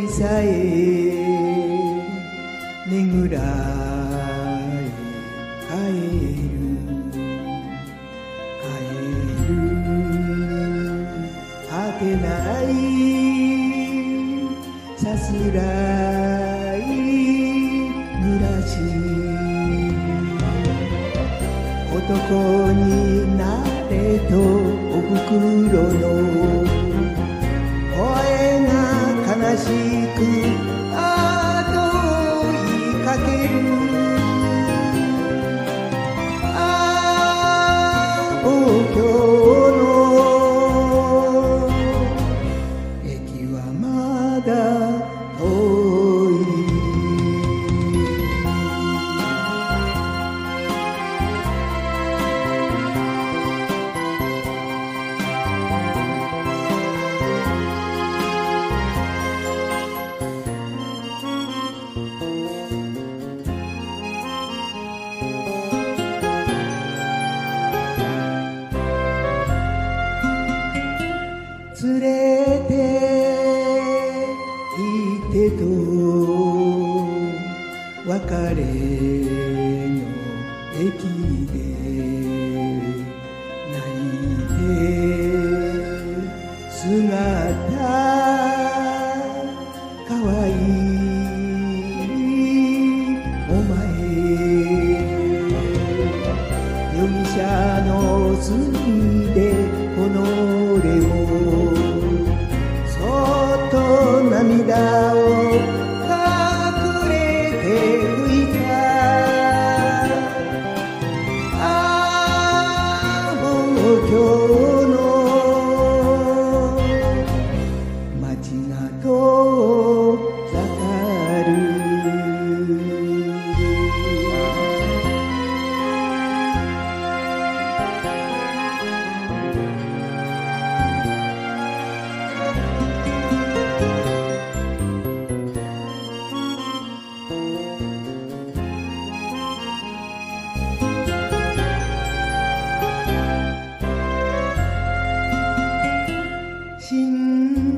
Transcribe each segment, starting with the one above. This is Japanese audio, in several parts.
りさえねぐらさすらい暮らし男になれとおふくろの行ってと別れの駅で泣いて姿かわいいお前容疑者の罪で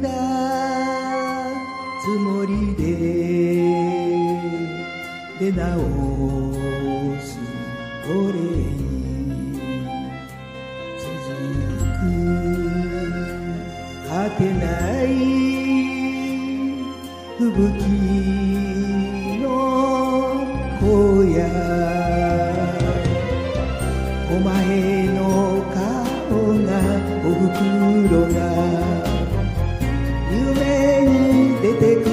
だつもりで出直す俺に続く果てない吹雪の荒野お前の顔がおふくろが夢に出てくる